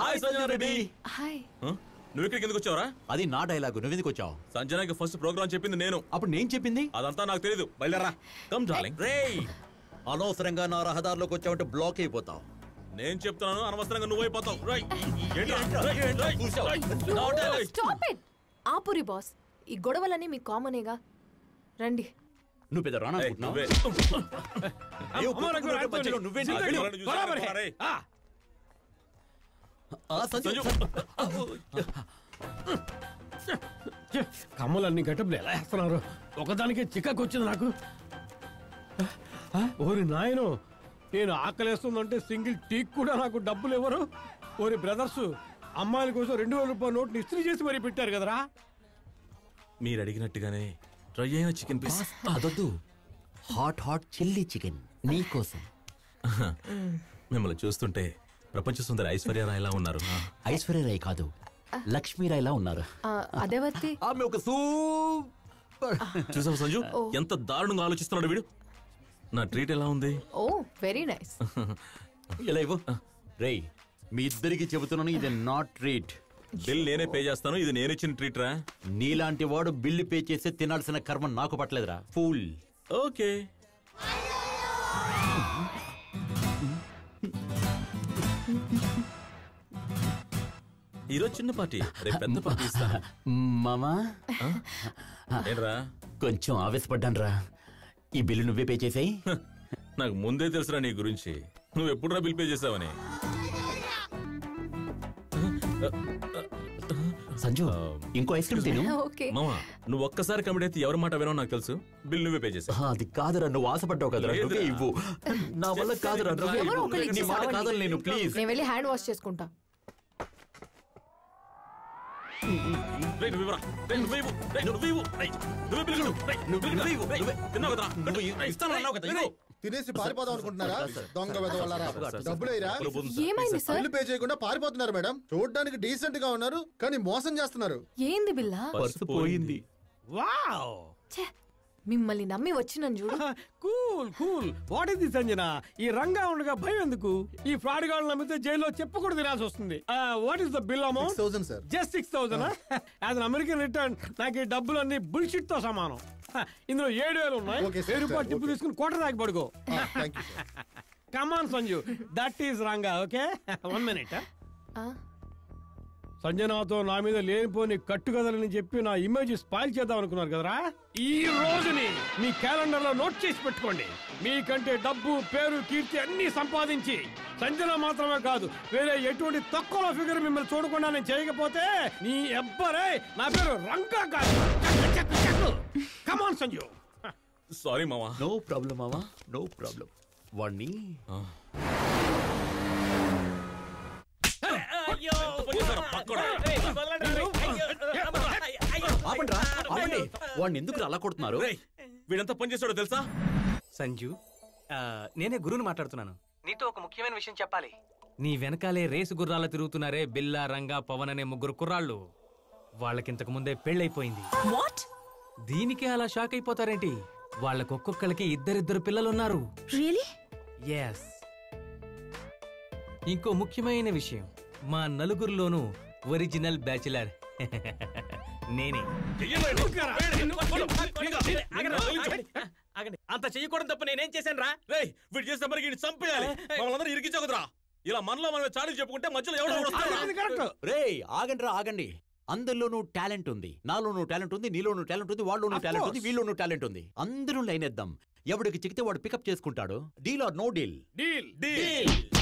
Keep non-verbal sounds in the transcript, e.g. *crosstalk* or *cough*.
Hi Sanjana Reddy hi నువ్వు ఇక్కడికి ఎందుకు వచ్చావరా? అది నా డైలాగు నువ్వెందుకు వచ్చావు? సంజనాకి ఫస్ట్ ప్రోగ్రామ్ చెప్పింది నేను. అప్పుడు నేను చెప్పింది? అదంతా నాకు తెలియదు బయలుదేరా. కమ్ డార్లింగ్ రేయ్. అనవసరంగా నా రహదారిలోకి వచ్చావంటే బ్లాక్ అయిపోతావు. నేను చెప్తున్నాను అనవసరంగా నువ్వు అయిపోతావు. ఆపురి బాస్ ఈ గొడవలన్నీ మీ కామనేగా రండి. నువ్వు పెద్ద రానా కమ్మలన్నీ గట్టపులు ఎలా వేస్తున్నారు? ఒకదానికి చిక్కకు వచ్చింది నాకు. ఆ, ఓరి నాయను నేను ఆకలేస్తుందంటే సింగిల్ టీక్ కూడా నాకు డబ్బులు ఇవ్వరు. ఓరి బ్రదర్స్ అమ్మాయిల కోసం రెండు వేల రూపాయల నోట్ని ఇస్త్రీ చేసి మరీ పెట్టారు కదరా? మీరు అడిగినట్టుగానే డ్రై అయిన chicken piece అదొద్దు. Hot hot chilli chicken. నీ కోసం. మిమ్మల్ని చూస్తుంటే ప్రపంచ సుందరి ఐశ్వర్య రాయ్ ఎలా ఉన్నారు ఐశ్వర్యరాయ్ కాదు. లక్ష్మీరాయ్లా ఉన్నారు. ఆ, అదేవత్తి ఆమె ఒక సూపర్. చూసావు సంజు? ఎంత దారుణంగా ఆలోచిస్తున్నాడు వీడు. నా ట్రీట్ ఎలా ఉంది? ఓ వెరీ నైస్ *laughs* ఇలా ఇవ్వు. రేయ్ మీ ఇద్దరికి చెబుతున్నాను ఇది నాట్ ట్రీట్ బిల్ నేనే పే చేస్తాను ఇది నేను ఇచ్చిన ట్రీట్ రా. నీలాంటి వాడు బిల్లు పే చేస్తే తినాల్సిన కర్మ నాకు పట్టలేదురా. Pool okay. ఈరోజు చిన్న పార్టీ రేపు పెద్ద పార్టీ ఇస్తాను. మామా? ఏంట్రా? కొంచెం ఆవేశపడ్డాను రా ఈ బిల్లు నువ్వే పే చేసాయి. నాకు ముందే తెలుసురా నీ గురించి. నువ్వు ఎప్పుడురా బిల్ పే చేసావని? *laughs* సంజు ఇంకో ఐస్ క్రీమ్ తిను. *laughs* ఓకే. మామా నువ్వు ఒక్కసారి కమిటీ అయితే ఎవరి మాట వినో నాకు తెలుసు. బిల్ నువ్వే పే చేసావు ఆ, అది కాదురా నువ్వు ఆశపడ్డావు కదరా. నువ్వే ఇవ్వు. నా వల్ల కాదురా నువ్వే ఇవ్వు. నీ మాట. కాదని నేను ప్లీజ్. నేను వెళ్ళి హ్యాండ్ వాష్ చేసుకుంటా. నువ్వు ఇస్తాను అన్నావు కదా, ఇవ్వు. తినేసి పారిపోదాం అనుకుంటున్నారా? దొంగ వెదవల్లారా డబ్బులు వేయరా? డబ్బులు పోతుంది. ఏమైంది సార్ బిల్లు పే చేయకుండా పారిపోతున్నారు మేడం. చూడడానికి డీసెంట్గా ఉన్నారు కానీ మోసం చేస్తున్నారు. ఏంది బిల్లా? పర్సు పోయింది. వావ్! ఛే, మిమ్మల్ని నమ్మి వచ్చినాను చూడు. Cool cool. What is this Anjana? ఈ రంగా ఉండగా భయం ఎందుకు? ఈ ఫ్రాడ్ గాళ్ళు నమ్మితే జైల్లో చెప్పకూడదు తినాల్సి వస్తుంది. What is the bill amount thousand sir just six thousand as an American return నాకు ఈ డబ్బులన్నీ బుల్షిట్తో సమానం. ఇందులో ఏడు వేలు ఉన్నాయి. Okay, sir, వెయ్యి రూపాయలు sir, టిప్పు okay. తీసుకుని కోట దాకా పడుకో. Thank you sir come on Sanju that is Ranga okay one minute ఆ, సంజనాతో నా మీద లేనిపోని కట్టుకథలని చెప్పి నా ఇమేజ్ స్పాయిల్ చేద్దాం అనుకున్నారు కదరా? ఈ రోజుని మీ క్యాలెండర్లో నోట్ చేసి పెట్టుకోండి. మీకంటే డబ్బు పేరు కీర్తి అన్ని సంపాదించి. సంజన మాత్రమే కాదు వేరే ఎటువంటి తక్కువ ఫిగర్ మిమ్మల్ని చూడకుండా నేను చేయకపోతే నీ ఎవ్వరే నా పేరు రంగా కాదు. కమాన్ సంజు సారీ మామా నో ప్రాబ్లం మావా నో ప్రాబ్లం. వాణ్ణి. ఆపండి రా, ఆపండి. వాడిని ఎందుకు అలా కొడుతున్నారు? వీడంతా పని చేస్తాడో తెలుసా? సంజు ఆ, నేనే గురువుని మాట్లాడుతున్నాను. నీతో ఒక ముఖ్యమైన విషయం చెప్పాలి. నీ వెనకాలే రేసు గుర్రాల తిరుగుతున్నారే బిల్లా రంగా పవన్ అనే ముగ్గురు కుర్రాళ్ళు. వాళ్ళకింతకు ముందే పెళ్ళైపోయింది. వాట్ దీనికే అలా షాక్ అయిపోతారేంటి వాళ్ళకొక్కొక్కరికి ఇద్దరిద్దరు పిల్లలున్నారు రియలీ ఎస్ ఇంకో ముఖ్యమైన విషయం మా నలుగురిలోనూ ఒరిజినల్ బ్యాచిలర్ నేనే ఆగండి అంత చెయ్యకూడదు తప్ప నేనేం చేశాను రా రేయ్ వీడు చేసిన పనికి వీడిని చంపేయాలి మమ్మల్ని అందరూ ఇరికించకుదురా ఇలా మనలో మనమే చాడీలు చెప్పుకుంటే మధ్యలో ఎవడో ఒకడు వస్తాడు. కరెక్ట్ రేయ్ ఆగండి రా ఆగండి అందరిలోనూ టాలెంట్ ఉంది. నాలోనూ టాలెంట్ ఉంది నీలోనూ టాలెంట్ ఉంది వాళ్ళలోనూ Of టాలెంట్ ఉంది. వీళ్ళలోనూ టాలెంట్ ఉంది. అందరూ లైన్ వేద్దాం. ఎవడికి చిక్కితే వాడు పికప్ చేసుకుంటాడు. Deal or no deal. Deal. Deal.